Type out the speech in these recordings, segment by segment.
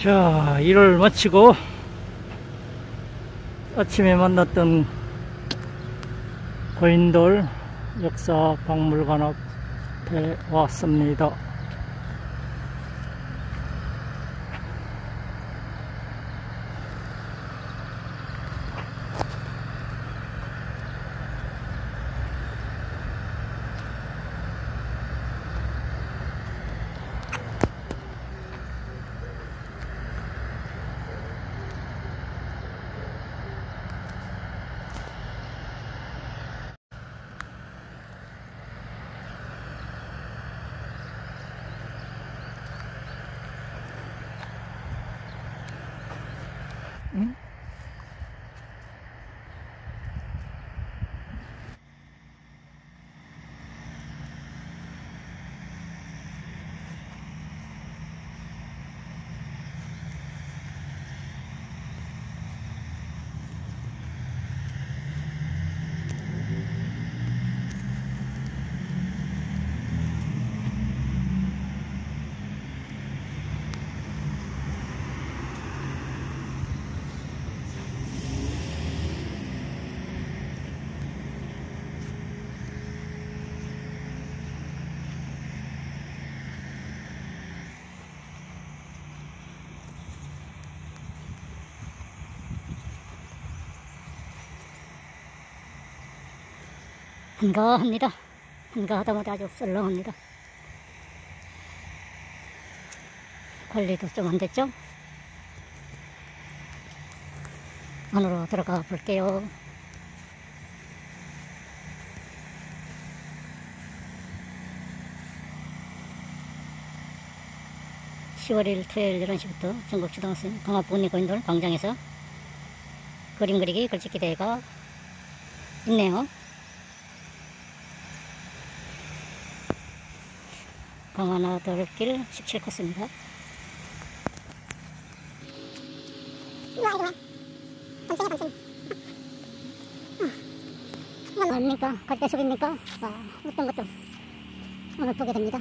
자, 일을 마치고 아침에 만났던 고인돌 역사 박물관 앞에 왔습니다. 한가합니다. 한가하다마다 아주 썰렁합니다. 관리도 좀 안 됐죠? 안으로 들어가 볼게요. (10월 1일) 토요일 11시부터 전국 초등학생 강화북리고인돌 광장에서 그림 그리기 글짓기 대회가 있네요. 17코스입니다. 이리와 번쩍해 번쩍 아닙니까? 갈대숲입니까? 아, 어떤 것도 오늘 보게 됩니다.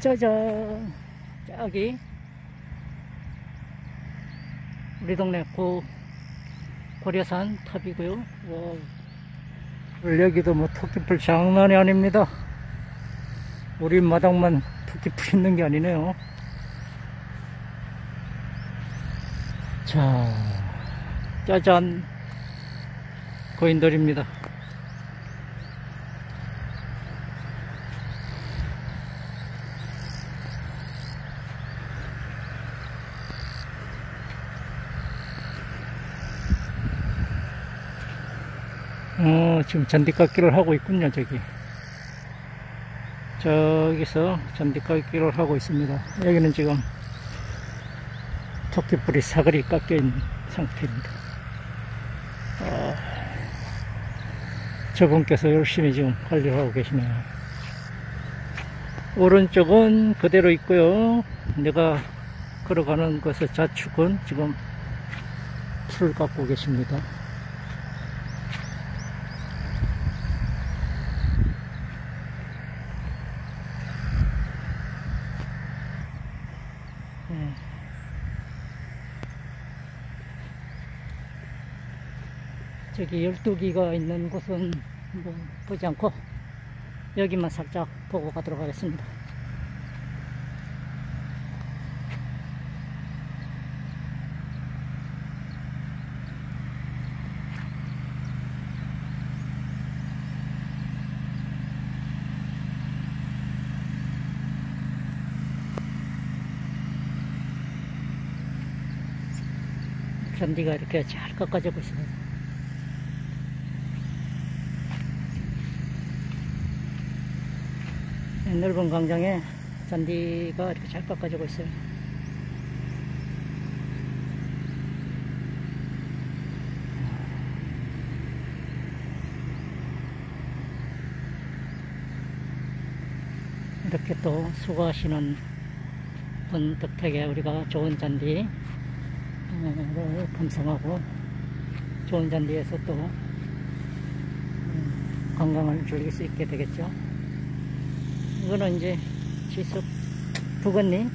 짜잔 저기 우리 동네 고 고려산 탑이고요. 와, 여기도 뭐 토끼풀 장난이 아닙니다. 우리 마당만 토끼풀 있는 게 아니네요. 자 짜잔. 고인돌입니다 어, 지금 잔디깎기를 하고 있군요, 저기. 저기서 잔디깎기를 하고 있습니다. 여기는 지금 토끼뿔이 사거리 깎여 있는 상태입니다. 어, 저분께서 열심히 지금 관리를 하고 계시네요. 오른쪽은 그대로 있고요. 내가 걸어가는 것의 좌측은 지금 풀을 깎고 계십니다. 저기 열두 기가 있는 곳은 뭐 보지 않고 여기만 살짝 보고 가도록 하겠습니다. 잔디가 이렇게 잘 깎아지고 있습니다. 넓은 광장에 잔디가 이렇게 잘 깎아지고 있어요. 이렇게 또 수고하시는 분 덕택에 우리가 좋은 잔디 를 감상하고 좋은 잔디에서 또 관광을 즐길 수 있게 되겠죠. 이거는 이제 지속 부건리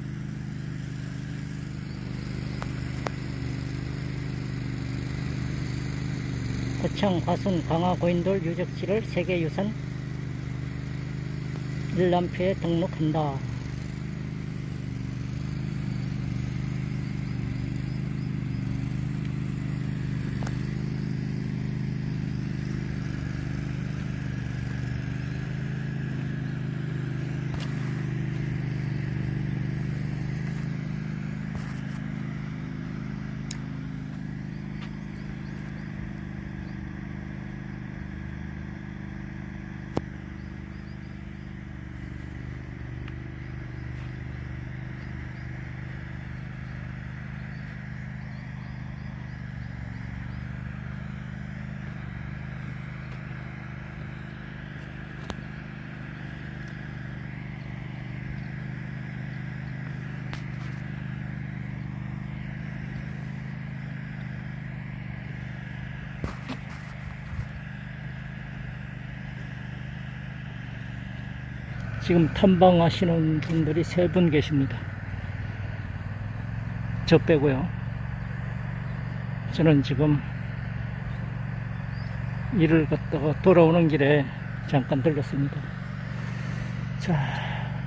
고창, 과순, 강화, 고인돌 유적지를 세계유산 일람표에 등록한다. 지금 탐방하시는 분들이 세 분 계십니다. 저 빼고요. 저는 지금 일을 갔다가 돌아오는 길에 잠깐 들렸습니다. 자,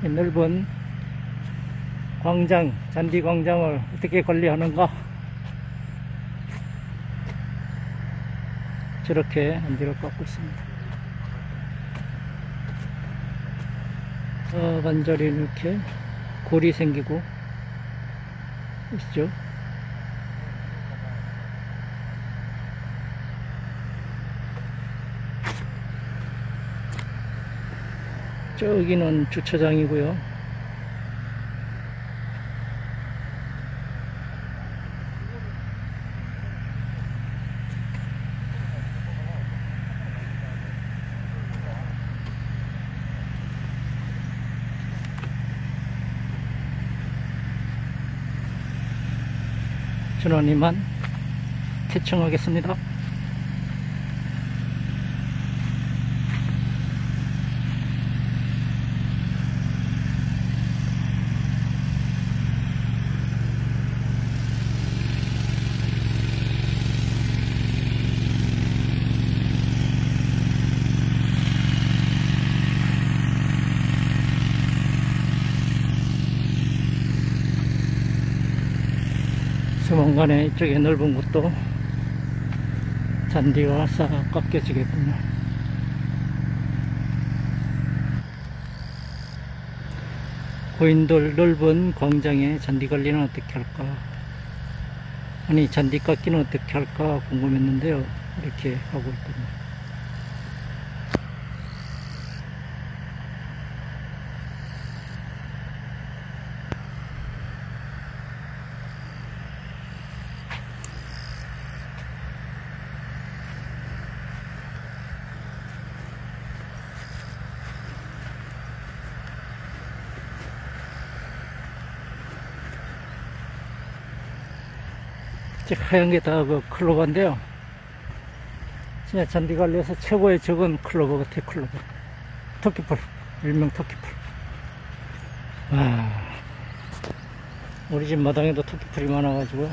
이 넓은 광장, 잔디 광장을 어떻게 관리하는가? 저렇게 안지를 깎고 있습니다. 어, 관절이 이렇게 골이 생기고 있죠. 저기는 주차장이고요. 저는 이만 개청하겠습니다. 조만간에 이쪽에 넓은 곳도 잔디가 싹 깎여지겠군요. 고인돌 넓은 광장에 잔디 관리는 어떻게 할까? 아니, 잔디 깎기는 어떻게 할까 궁금했는데요. 이렇게 하고 있군요. 하얀 게 다 그 클로버인데요. 진짜 잔디 관리에서 최고의 적은 클로버 같아요, 클로버. 토끼풀. 일명 토끼풀. 와. 우리 집 마당에도 토끼풀이 많아가지고.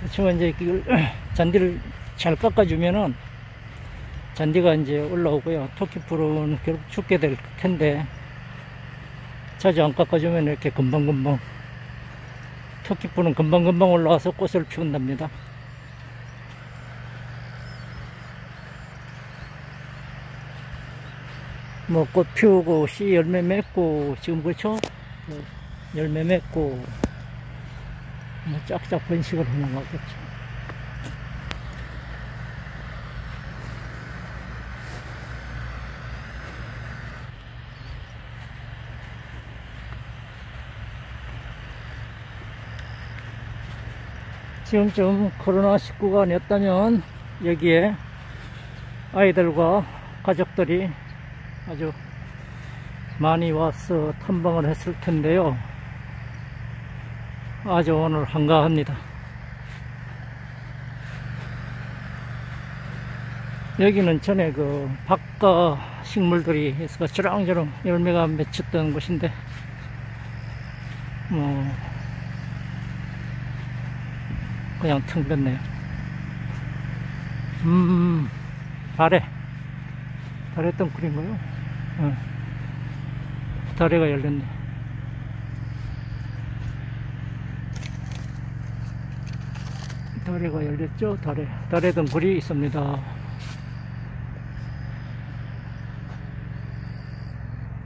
그렇지만 이제 이걸 잔디를 잘 깎아주면은 잔디가 이제 올라오고요. 토끼풀은 결국 죽게 될 텐데 자주 안 깎아주면 이렇게 금방금방 토끼풀은 금방금방 올라와서 꽃을 피운답니다. 뭐 꽃 피우고 씨 열매 맺고 지금 그렇죠? 뭐 열매 맺고 뭐 쫙쫙 번식을 하는 거겠죠. 지금쯤 코로나19가 아니었다면 여기에 아이들과 가족들이 아주 많이 와서 탐방을 했을 텐데요. 아주 오늘 한가합니다. 여기는 전에 그 박가 식물들이 해서 주렁주렁 열매가 맺혔던 곳인데 뭐 그냥 텅 빈네요. 음, 달에 달에 덩굴인가요? 어. 달에가 열렸네. 달에가 열렸죠? 달에 달에 덩굴이 있습니다.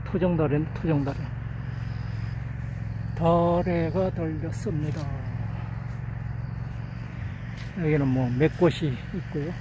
토종달에 토종달에 달에가 달렸습니다. 여기는 뭐 몇 곳이 있고요.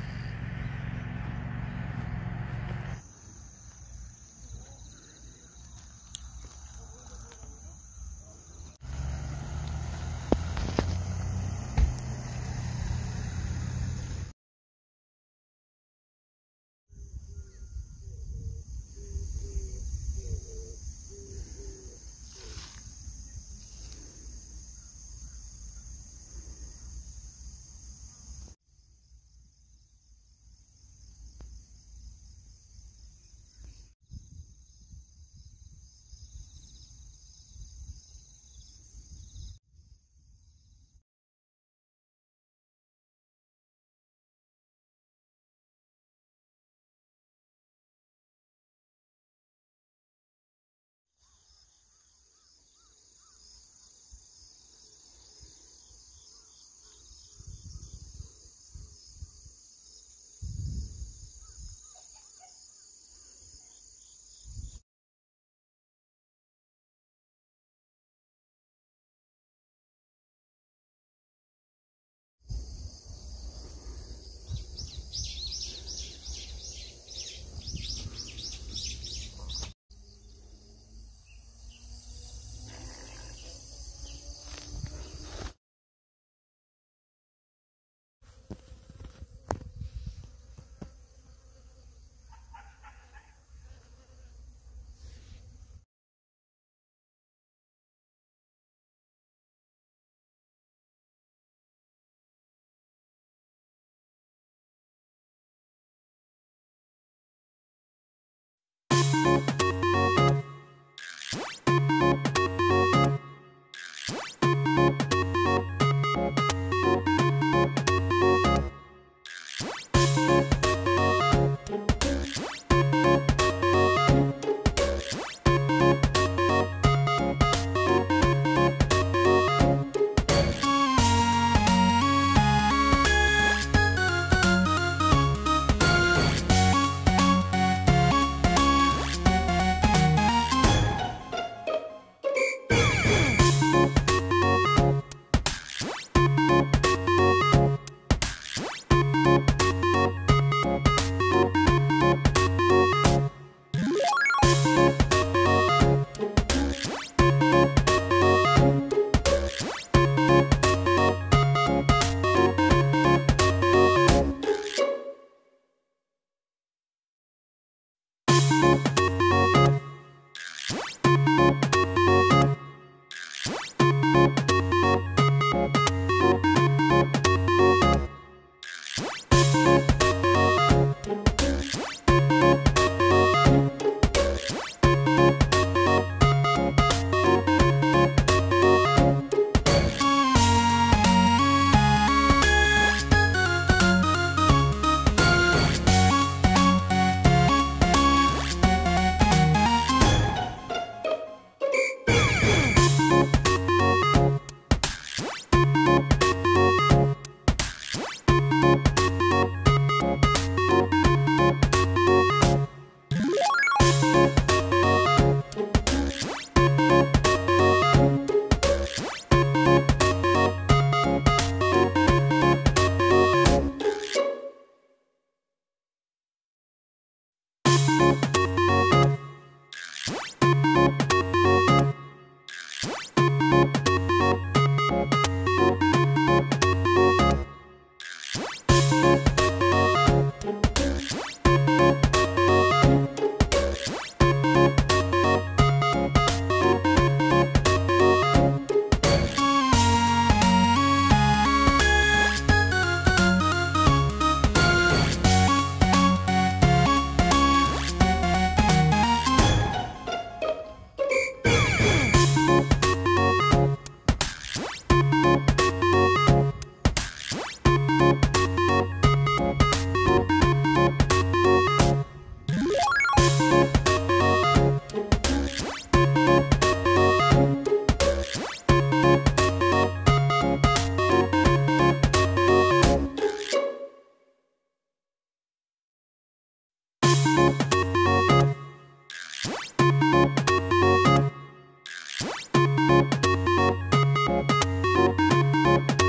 Música